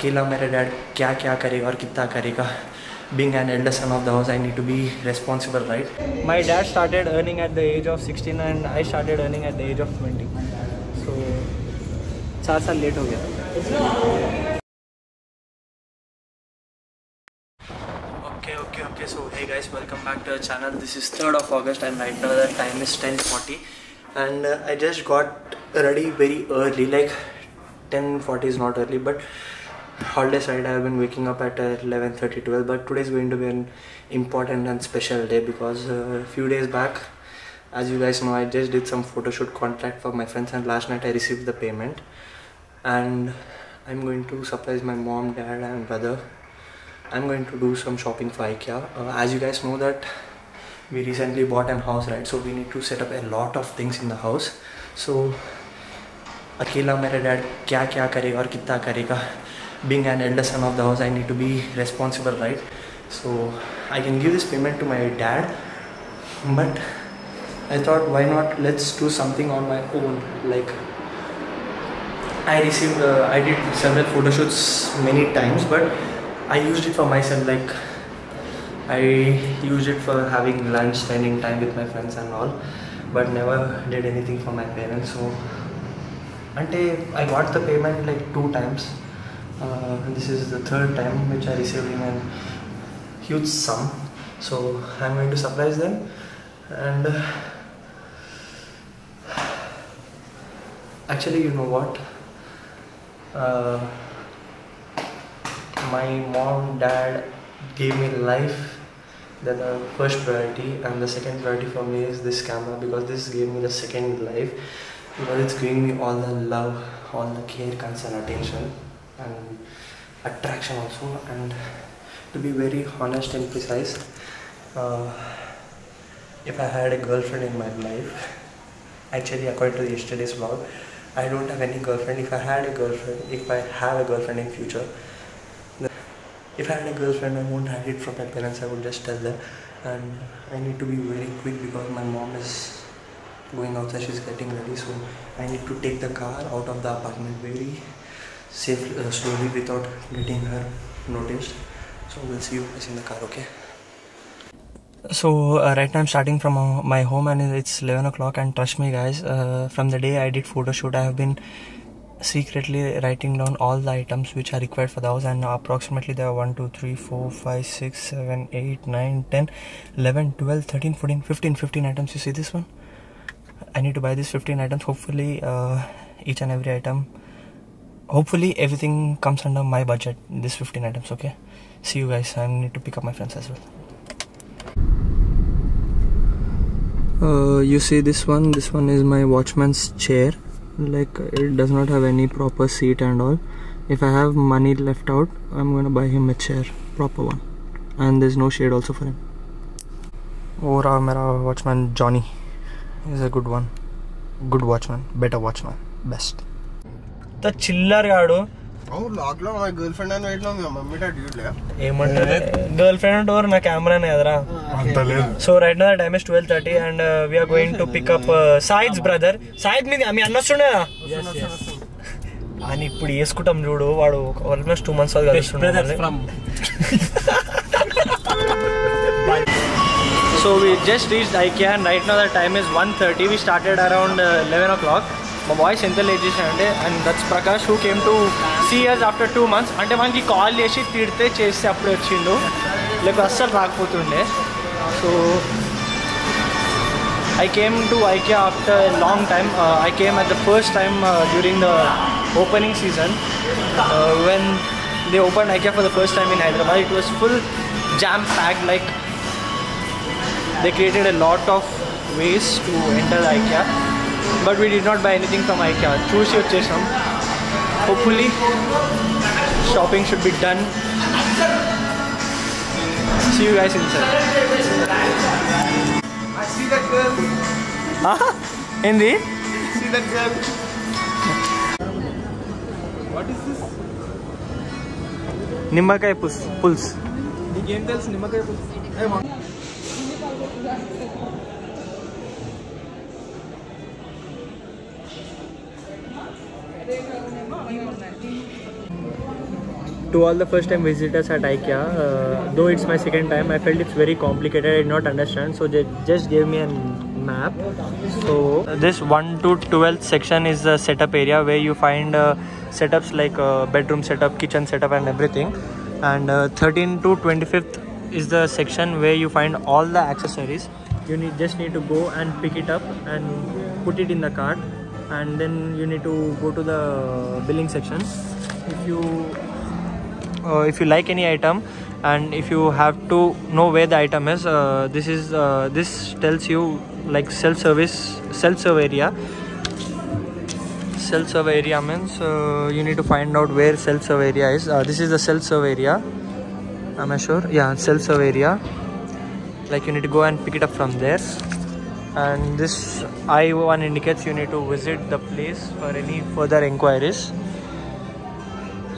अकेला मेरे डैड क्या क्या करेगा और कितना करेगा being an elder son of the house i need to be responsible right my dad started earning at the age of 16 and i started earning at the age of 20 so 4 saal late ho gaya okay okay okay so hey guys welcome back to our channel this is 3rd of august and right now the time is 10:40 and uh, i just got ready very early like 10:40 is not early but all day I have been waking up at 11:30, 12. But today is going to be an important and special day because a uh, few days back, as you guys know, I just did some photoshoot contract for my friends, and last night I received the payment, and I'm going to surprise my mom, dad, and brother. I'm going to do some shopping for IKEA. Uh, as you guys know that we recently bought a house, right? So we need to set up a lot of things in the house. So अकेला मेरा dad क्या क्या करेगा और कितना करेगा being an elder son of the house, I need to be responsible, right? So I can give this payment to my dad, but I thought, why not? Let's do something on my own. Like I received, uh, I did several photo shoots many times, but I used it for myself. Like I used it for having lunch, spending time with my friends and all, but never did anything for my parents. So until I got the payment like two times uh, this is the third time which I received in a huge sum so I'm going to surprise them and uh, actually you know what uh, my mom dad gave me life then the first priority and the second priority for me is this camera because this gave me the second life because it's giving me all the love all the care concern attention and attraction also and to be very honest and precise uh, if I had a girlfriend in my life actually according to yesterday's vlog I don't have any girlfriend if I had a girlfriend if I have a girlfriend in future if I had a girlfriend I won't hide it from my parents I would just tell them and I need to be very quick because my mom is going outside she's getting ready so I need to take the car out of the apartment very Safe, uh, slowly without getting her noticed. So we'll see you guys in the car, okay? So uh, right now I'm starting from uh, my home and it's 11 o'clock and trust me guys, uh, from the day I did photo shoot I have been secretly writing down all the items which are required for the house and approximately there are 1 2 3 4 5 6 7 8 9 10 11 12 13 14 15 15 items you see this one i need to buy these 15 items hopefully uh, each and every item hopefully everything comes under my budget this 15 items okay see you guys i need to pick up my friends as well uh, you see this one this one is my watchman's chair like it does not have any proper seat and all if i have money left out i'm gonna buy him a chair proper one and there's no shade also for him oh my watchman johnny is a good one good watchman better watchman best త చిల్లర్ గాడు ఓ లాక్ లా my girlfriend I waiting mummy డా డ్యూ లే ఏమంటారే girl friend or నా కెమెరానే ఏదరా అంతే లేదు so right now the time is 12:30 and we are going to pick up sides brother side mini I me understood అని ఇప్పుడు తీసుకుంటం చూడు వాడు ఆల్మోస్ట్ 2 మంత్స్ అయి కర so we just reach I can right now the time is 1:30 we started around 11:00 clock మా boy సెంతలు late చేశాడంటే and that's Prakash who came to see years after two months అంటే మనకి కాల్ చేసి తిడితే చేస్తే అప్పుడే వచ్చిండు లేకపోతే అస్సలు రాకపోతుండే so I came to IKEA after a long time. Uh, I came at the first time uh, during the opening season uh, when they opened IKEA for the first time in Hyderabad. It was full jam packed. Like they created a lot of ways to enter IKEA. but we did not buy anything from IKEA. Choose your chesham. Hopefully, shopping should be done. See you guys inside. I see that girl. Ah, In See that girl. what is this? Nimbakai pulse. The game tells Nimbakai pulse. to all the first time visitors at IKEA, uh, though it's my second time, I felt it's very complicated, I did not understand, so they just gave me a map. So uh, this 1 to 12th section is the setup area where you find uh, setups like uh, bedroom setup, kitchen setup and everything. And uh, 13 to 25th is the section where you find all the accessories. You need just need to go and pick it up and put it in the cart and then you need to go to the billing section. If you uh, if you like any item and if you have to know where the item is uh, this is uh, this tells you like self service self serve area self serve area means uh, you need to find out where self serve area is uh, this is the self serve area am i sure yeah self serve area like you need to go and pick it up from there and this i1 indicates you need to visit the place for any further inquiries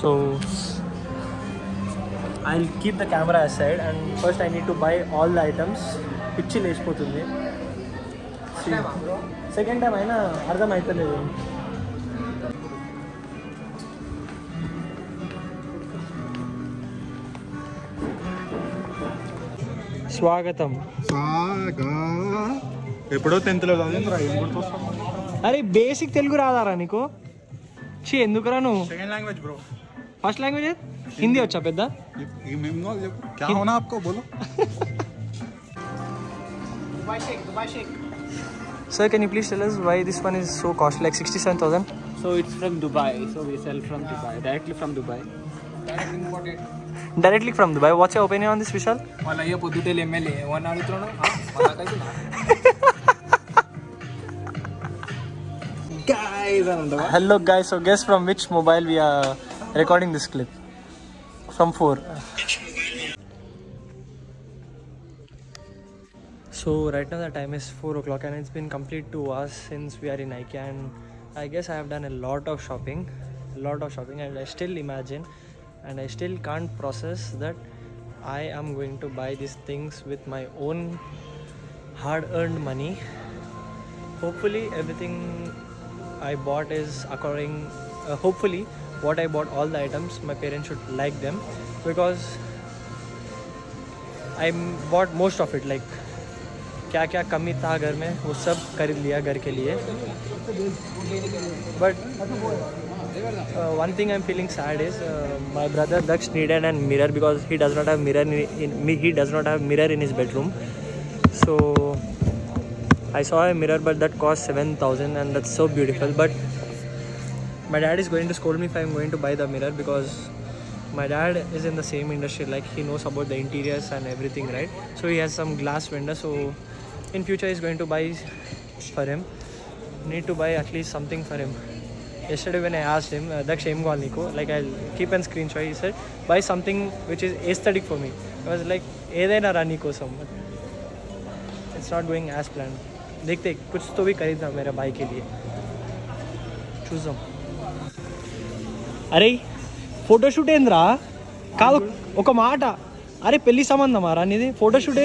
so I keep the camera side and first I need to buy all the items పిచ్చి లేచిపోతుంది second time అయినా అర్థం అవుతలేదు స్వాగతం ఎప్పుడో టెన్త్లో అరే basic Telugu రాదారా నీకు ఛీ ఎందుకురా నువ్వు second language bro first language Hindi अच्छा पेदा क्या होना आपको बोलो Sir, can you please tell us why this one is so costly, like 67,000? So it's from Dubai. So we sell from Dubai, directly from Dubai. Directly imported. Directly from Dubai. What's your opinion on this, Vishal? Well, I have put it in MLA. One hour, three hours. Guys, hello guys. So guess from which mobile we are recording this clip? some four. So right now the time is 4 o'clock and it's been complete 2 hours since we are in IKEA and I guess I have done a lot of shopping, a lot of shopping and I still imagine and I still can't process that I am going to buy these things with my own hard earned money. Hopefully everything I bought is according, uh, hopefully what I bought all the items my parents should like them because I bought most of it like क्या क्या कमी था घर में वो सब खरीद लिया घर के लिए but one thing I am feeling sad is my brother Daksh needed and mirror because he does not have mirror in he does not have mirror in his bedroom so I saw a mirror but that cost 7000 and that's so beautiful but my dad is going to scold me if i'm going to buy the mirror because my dad is in the same industry like he knows about the interiors and everything right so he has some glass vendor so in future he's going to buy for him need to buy at least something for him yesterday when i asked him uh, the shame Nico, like i'll keep and screenshot he said buy something which is aesthetic for me i was like ఏదైనా రాని కోసం it's not going as planned देखते कुछ तो भी खरीदना मेरे भाई के लिए चूज़ अरे फोटोशूटरा काट अरे पे संबंध मारा नहीं फोटोशूटे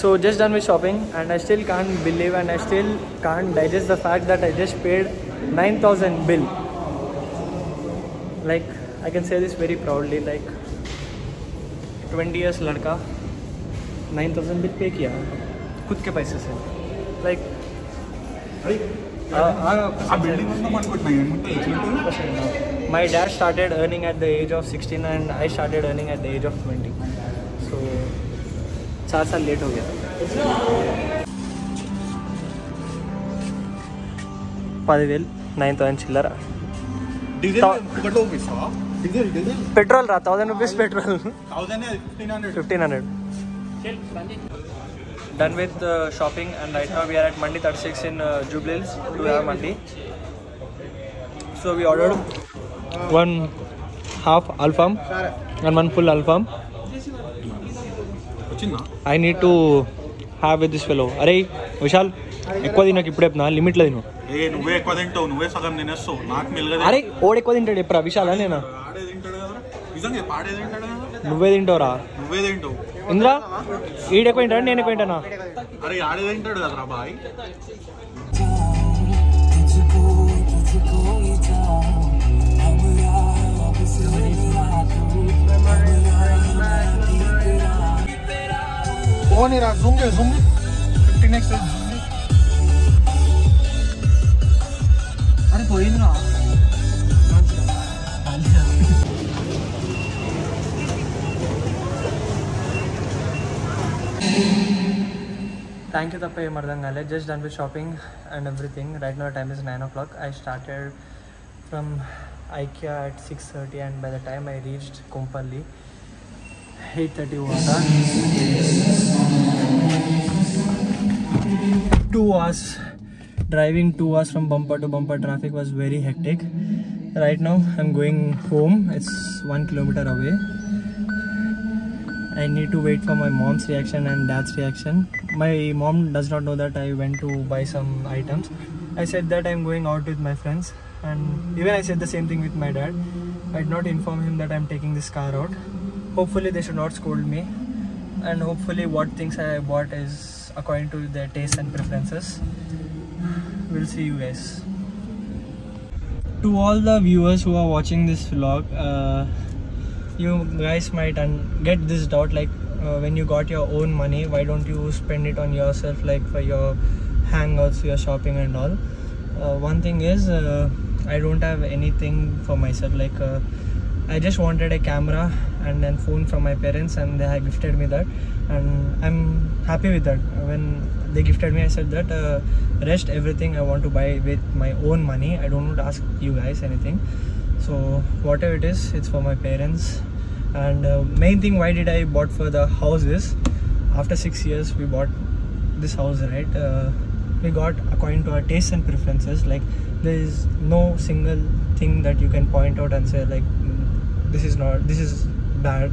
so just done weeping and I still can believe and I still can digest the fact that I just paid nine thousand bill like I can say this very proudly like twenty years लड़का nine thousand bill pay किया खुद के पैसे से like मतलब अच्छा, हाँ। my dad started earning at the age of sixteen and I started earning at the age of twenty so चार साल लेट हो गया पद वेल नाइन थाउजेंड चिल्लर डीजल पेट्रोल रहा thousand rupees petrol thousand fifteen hundred fifteen hundred done with uh, shopping and right now we are at Mandi 36 in uh, Jubilils to have Mandi. So we ordered one half alfam and one full alfam. I need to have with this fellow. Arey Vishal, ఎక్కువ తినకు ఇప్పుడే నా లిమిట్లో తిను ఏ నువ్వే ఎక్కువ తింటావు నువ్వే సగం తినేస్తావు నాకు మెల్లగా అరే ఓడు ఎక్కువ తింటాడు ఎప్పుడు విశాల నేనా నువ్వే తింటావురా నువ్వే తింటావు ఇంద్రా ఈడెక్కువ ఏంటా నేను ఎక్కువ ఏంటన్నా అరే ఆడేదంటాడు కదరా boy పోనీరా zoom zoom fifty next thank you तब अर्थम कॉले just done weeping and everything right now time is nine o'clock I started from क्या at six thirty and by the time I reach Kompally eight thirty होता two hours driving two hours from bumper to bumper traffic was very hectic right now I am going home it's one kilometre away I need to wait for my mom's reaction and dad's reaction my mom does not know that I went to buy some items. I said that I'm going out with my friends and even I said the same thing with my dad. I did not inform him that I'm taking this car out. Hopefully they should not scold me and hopefully what things I bought is according to their tastes and preferences. We'll see you guys. To all the viewers who are watching this vlog, uh, you guys might un get this doubt like uh, when you got your own money why don't you spend it on yourself like for your hangouts your shopping and all uh, one thing is uh, i don't have anything for myself like uh, i just wanted a camera and then phone from my parents and they gifted me that and i'm happy with that when they gifted me i said that uh, rest everything i want to buy with my own money i don't want to ask you guys anything so whatever it is it's for my parents and uh, main thing why did i bought for the house is after six years we bought this house right uh, we got according to our tastes and preferences like there is no single thing that you can point out and say like mm, this is not this is bad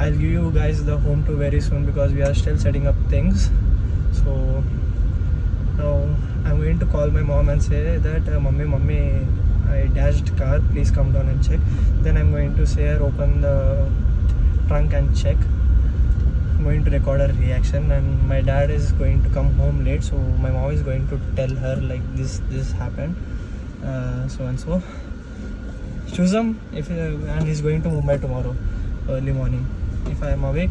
i'll give you guys the home tour very soon because we are still setting up things so now i'm going to call my mom and say that uh, mommy mommy I dashed car please come down and check then I'm going to say her open the trunk and check I'm going to record her reaction and my dad is going to come home late so my mom is going to tell her like this this happened uh, so and so choose him if uh, and he's going to Mumbai tomorrow early morning if I am awake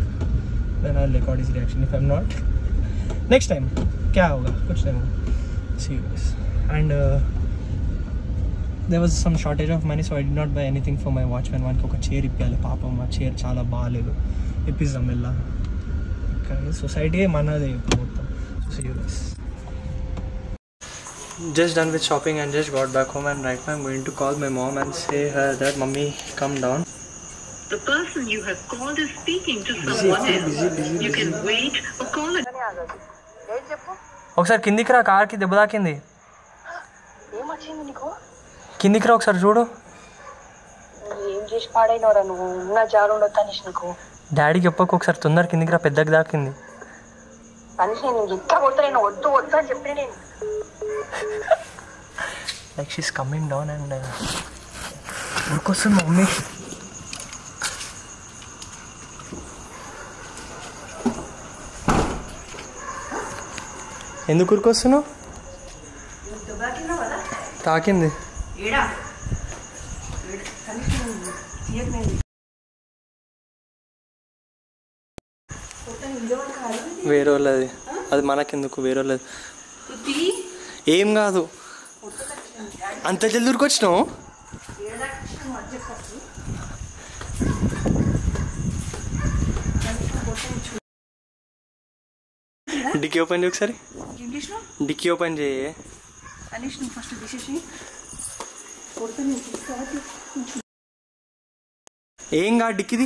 then I'll record his reaction if I'm not next time क्या होगा कुछ नहीं होगा see and there was some shortage of money so I did not buy anything for my watchman వానికి ఒక chair ఇప్పాలి పాపం ఆ chair చాలా బాగాలేదు ఇప్పిస్తాం ఇలా కానీ సొసైటీ మనదే ఇప్పుడు మొత్తం Just done with shopping and just got back home and right now I'm going to call my mom and say her that mummy come down. The person you have called is speaking to someone busy, else. Busy, busy, busy, you can wait or call it. ఒకసారి కిందికి రా car కి దెబ్బ తాకింది ఏమొచ్చింది నీకు కిందికి రా ఒకసారి చూడు ఏం చేసి పాడైనవరా నువ్వు ఉన్న జారు ఉండొద్దు అనేసి నాకు డాడీకి చెప్పకు ఒకసారి తొందర కిందికి రా పెద్దకి దాకింది మనిషి నేను ఇంత కొడతాను వద్దు వద్దు అని చెప్పి నేను like she's coming down and ఊరికొస్తుంది mummy ఎందుకు ఊరికొస్తున్నావు తాకింది ఏడా వేరే వాళ్ళది అది మనకెందుకు వేరే వాళ్ళది ఏం కాదు అంత జల్దూరికి వచ్చినావు డిక్కీ ఓపెన్ చేయి ఒకసారి డిక్కీ ఓపెన్ చేయి ఫస్ట్ తీసేసి ఏం కా డిక్కిది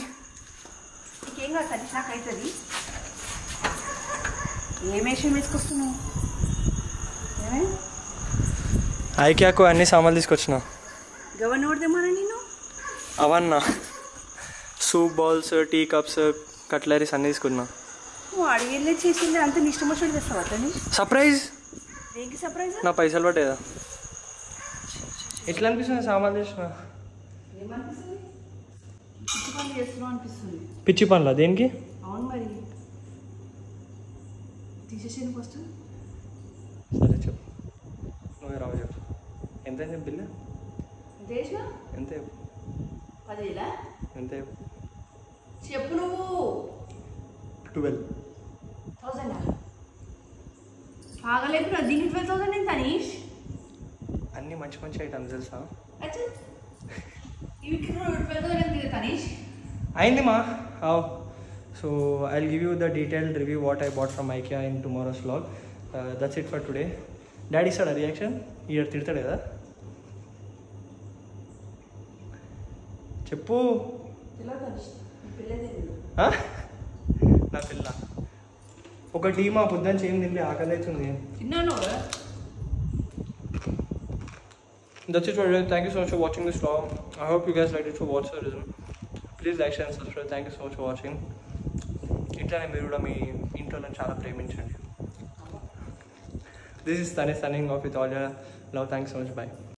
ఏం ఐక్యాకు అన్ని సామాన్లు తీసుకొచ్చిన అవన్నా soup bowls tea cups cutleries అన్ని తీసుకున్నా చేసింది ఇష్టం సర్ప్రైజ్ సర్ప్రైజ్ నా పైసలు పట్టేదా ఎట్లా అనిపిస్తుంది సామాన్ చేసిన పిచ్చి పనుల దేనికి సరే చెప్పు నువ్వే రావు చెప్పు ఎంత చెప్పు బిల్లు ఎంత చెప్పు ఎంత చెప్పు చెప్పు నువ్వు ట్వెల్వ్ థౌసండ్ ఆగలేదు దీనికి ట్వెల్వ్ థౌసండ్ ఎంత అనీష్ అన్ని మంచి మంచి ఐటమ్స్ తెలుసా అయింది మా so I give you the detailed review what I bought from IKEA in tomorrow's vlog that's it for today daddy sir reaction ఈడ తిడతాడు కదా చెప్పు నా పిల్ల ఒక టీమా పొద్దున చేయం ఆకలి అవుతుంది తిన్నాను that's it for today thank you so much for watching this vlog i hope you guys liked it for whatsoever please like share and subscribe thank you so much for watching this is కూడా మీ ఇంట్లో చాలా ప్రేమించండి this is తనే సన్నింగ్ of with